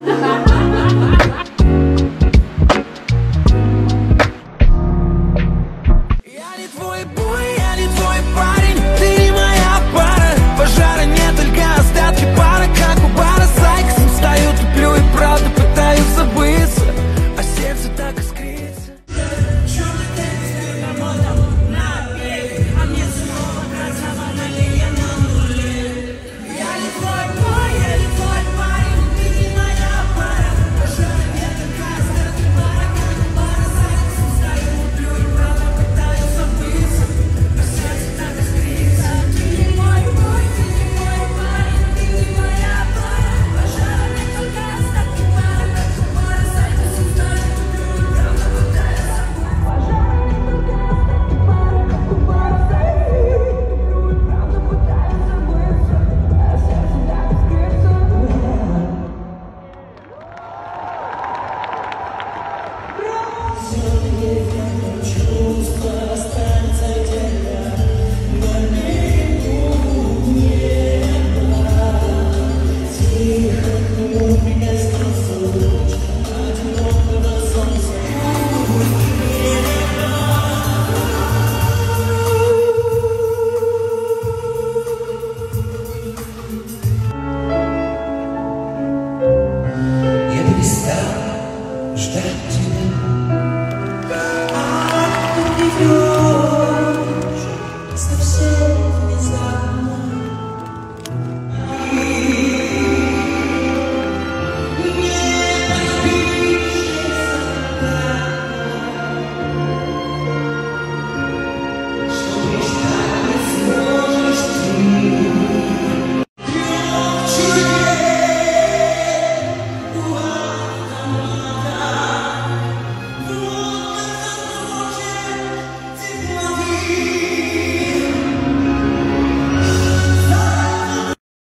哈 哈 is that, is?